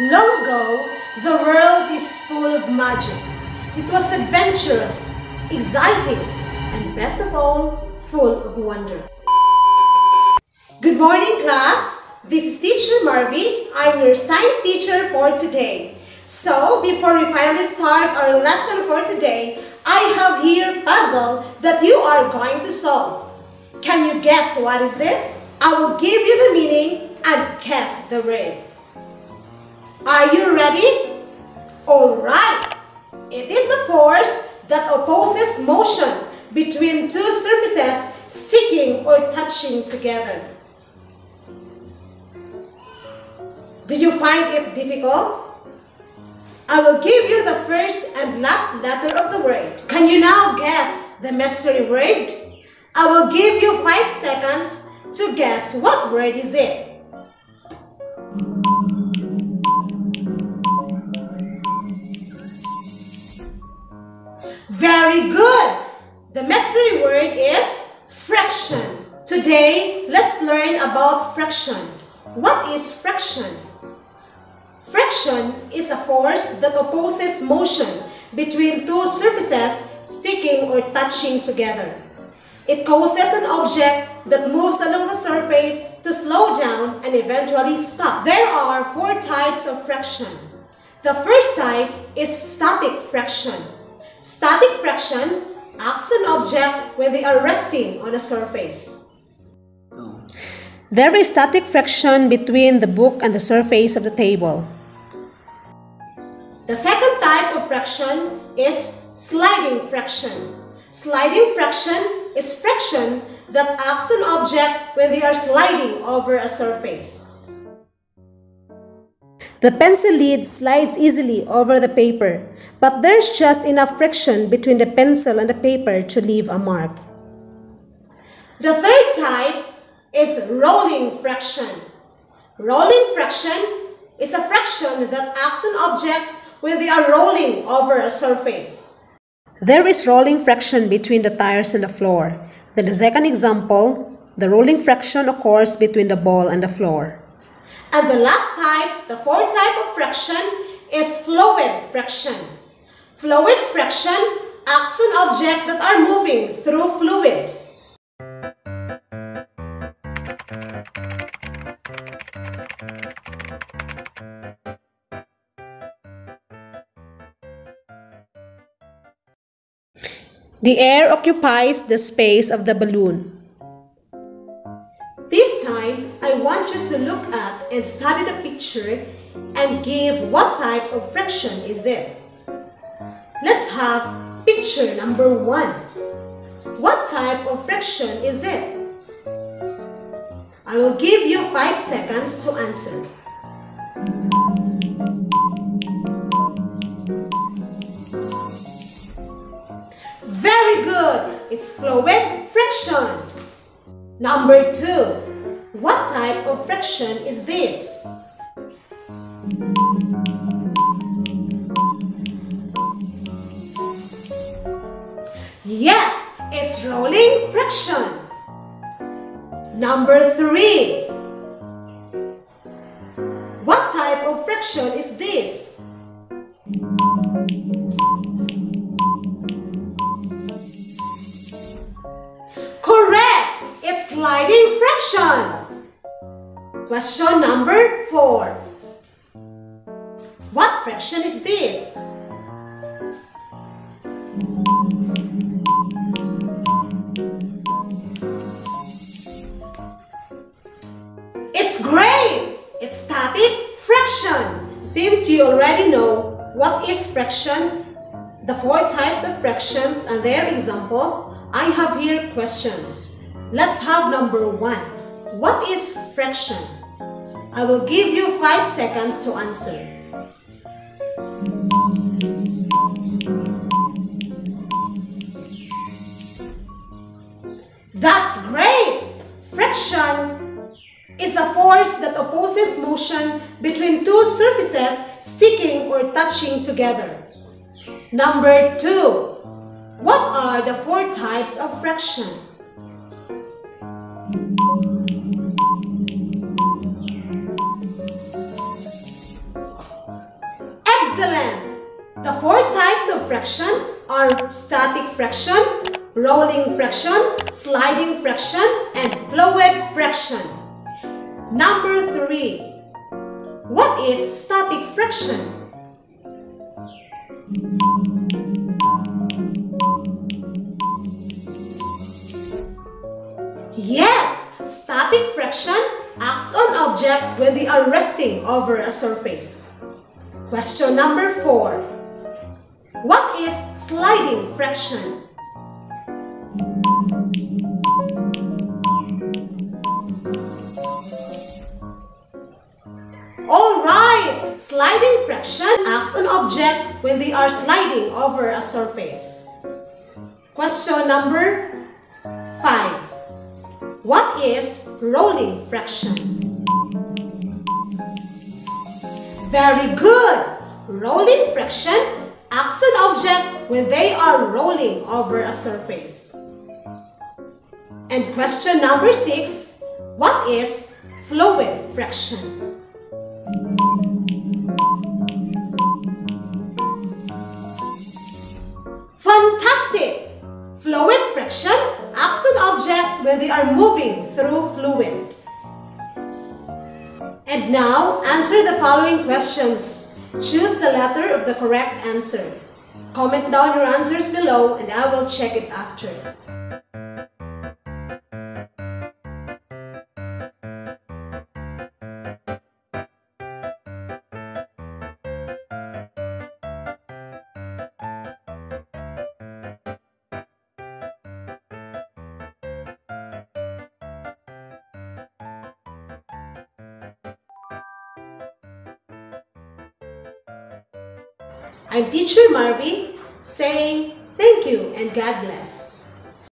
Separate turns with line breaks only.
Long ago, the world is full of magic. It was adventurous, exciting, and best of all, full of wonder. Good morning, class. This is Teacher Marvie. I'm your science teacher for today. So, before we finally start our lesson for today, I have here a puzzle that you are going to solve. Can you guess what is it? I will give you the meaning and guess the word. Are you ready? Alright! It is the force that opposes motion between two surfaces sticking or touching together. Do you find it difficult? I will give you the first and last letter of the word. Can you now guess the mystery word? I will give you 5 seconds to guess what word is it. Very good! The mystery word is friction. Today, let's learn about friction. What is friction? Friction is a force that opposes motion between two surfaces sticking or touching together. It causes an object that moves along the surface to slow down and eventually stop. There are four types of friction. The first type is static friction. Static friction acts an object when they are resting on a surface. Oh. There is static friction between the book and the surface of the table. The second type of friction is sliding friction. Sliding friction is friction that acts an object when they are sliding over a surface. The pencil lead slides easily over the paper, but there's just enough friction between the pencil and the paper to leave a mark. The third type is rolling friction. Rolling friction is a friction that acts on objects when they are rolling over a surface. There is rolling friction between the tires and the floor. In the second example, the rolling friction occurs between the ball and the floor. And the last type, the fourth type of friction, is fluid friction. Fluid friction acts on objects that are moving through fluid. The air occupies the space of the balloon. Want you to look at and study the picture and give what type of friction is it. Let's have picture number one. What type of friction is it? I will give you 5 seconds to answer. Very good! It's fluid friction. Number two, what type of friction is this? Yes, it's rolling friction. Number three, what type of friction is this? Correct! It's sliding friction. Question number 4. What fraction is this? It's great! It's static fraction. Since you already know what is fraction, the four types of fractions and their examples, I have here questions. Let's have number one. What is friction? I will give you 5 seconds to answer. That's great! Friction is a force that opposes motion between two surfaces sticking or touching together. Number two, what are the four types of friction? Types of friction are static friction, rolling friction, sliding friction, and fluid friction. Number three. What is static friction? Yes, static friction acts on object when they are resting over a surface. Question number 4. What is sliding friction? Alright, sliding friction acts on object when they are sliding over a surface. Question number 5. What is rolling friction? Very good! Rolling friction acts on object when they are rolling over a surface. And question number 6. What is fluid friction? Fantastic! Fluid friction acts on object when they are moving through fluid. And now, answer the following questions. Choose the letter of the correct answer. Comment down your answers below and I will check it after. I'm Teacher Marvy saying thank you and God bless.